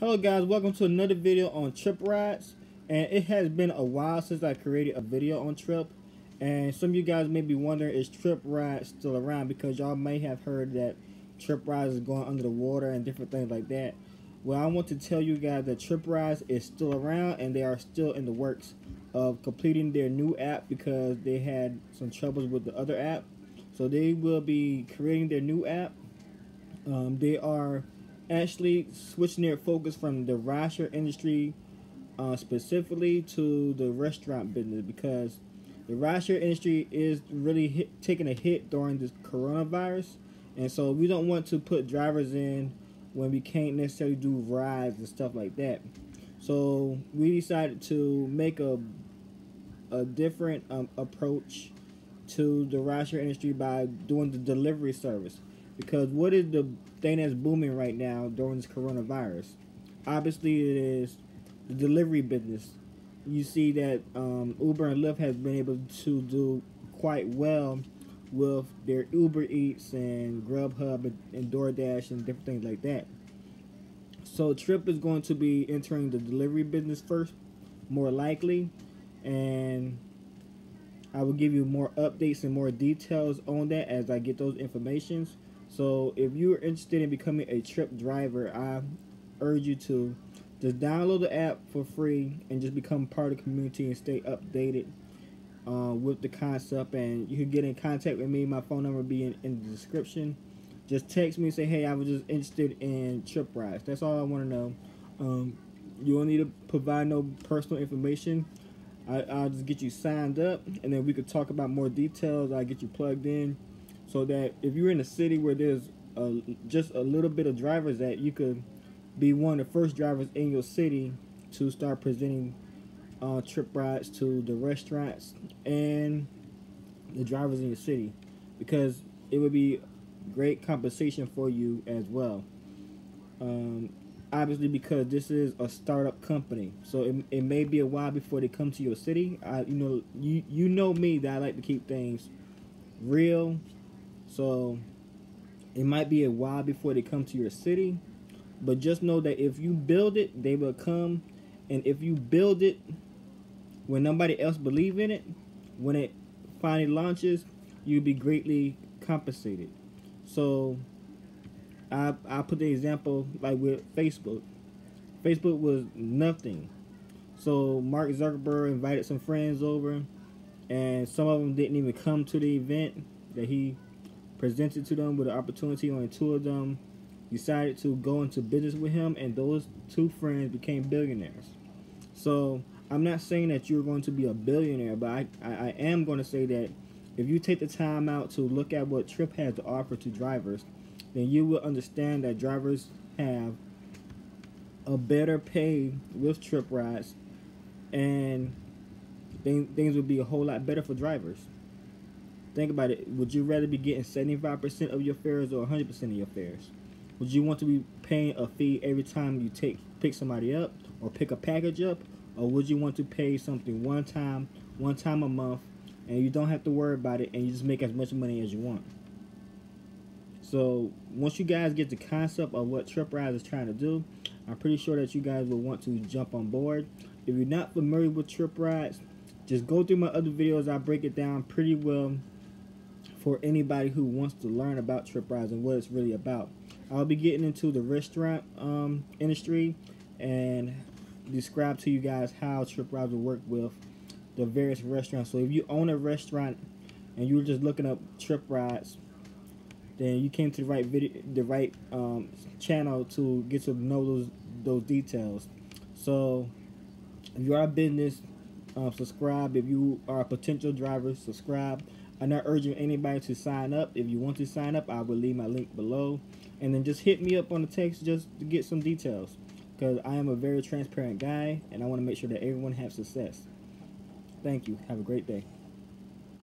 Hello guys, welcome to another video on Tryp Rides. And it has been a while since I created a video on Tryp. And some of you guys may be wondering, is Tryp Rides still around? Because y'all may have heard that Tryp Rides is going under the water and different things like that. Well, I want to tell you guys that Tryp Rides is still around and they are still in the works of completing their new app because they had some troubles with the other app. So they will be creating their new app. Um, they are actually switching their focus from the rideshare industry uh, specifically to the restaurant business because the rideshare industry is really hit, taking a hit during this coronavirus, and so we don't want to put drivers in when we can't necessarily do rides and stuff like that. So we decided to make a a different um, approach to the rideshare industry by doing the delivery service. Because what is the thing that's booming right now during this coronavirus? Obviously, it is the delivery business. You see that um, Uber and Lyft has been able to do quite well with their Uber Eats and Grubhub and, and DoorDash and different things like that. So Tryp is going to be entering the delivery business first, more likely, and I will give you more updates and more details on that as I get those informations. So if you're interested in becoming a Tryp driver, I urge you to just download the app for free and just become part of the community and stay updated uh, with the concept. And you can get in contact with me. My phone number will be in, in the description. Just text me and say, hey, I was just interested in Tryp rides. That's all I want to know. Um, you don't need to provide no personal information. I, will just get you signed up, and then we could talk about more details. I'll get you plugged in so that if you're in a city where there's a, just a little bit of drivers that you could be one of the first drivers in your city to start presenting uh, Tryp rides to the restaurants and the drivers in your city because it would be great compensation for you as well. Um, obviously, because this is a startup company, so it, it may be a while before they come to your city. I, you know, you you know me that I like to keep things real so it might be a while before they come to your city. But just know that if you build it, they will come. And if you build it when nobody else believe in it, when it finally launches, you'll be greatly compensated. So I I put the example like with Facebook. Facebook was nothing. So Mark Zuckerberg invited some friends over and some of them didn't even come to the event that he presented to them with an opportunity. Only two of them decided to go into business with him, and those two friends became billionaires. So I'm not saying that you're going to be a billionaire, but I, I, I am going to say that if you take the time out to look at what Tryp has to offer to drivers, then you will understand that drivers have a better pay with Tryp rides, and things will be a whole lot better for drivers. Think about it. Would you rather be getting 75% of your fares or 100% of your fares? Would you want to be paying a fee every time you take pick somebody up or pick a package up? Or would you want to pay something one time, one time a month, and you don't have to worry about it and you just make as much money as you want? So once you guys get the concept of what TrypRides is trying to do, I'm pretty sure that you guys will want to jump on board. If you're not familiar with TrypRides, just go through my other videos. I break it down pretty well for anybody who wants to learn about Tryp rides and what it's really about. I'll be getting into the restaurant um, industry and describe to you guys how Tryp rides will work with the various restaurants. So if you own a restaurant and you're just looking up Tryp rides, then you came to the right video, the right um, channel to get to know those those details. So if you are a business, uh, subscribe. If you are a potential driver, subscribe. I'm not urging anybody to sign up. If you want to sign up, I will leave my link below. And then just hit me up on the text just to get some details. Because I am a very transparent guy and I want to make sure that everyone has success. Thank you. Have a great day.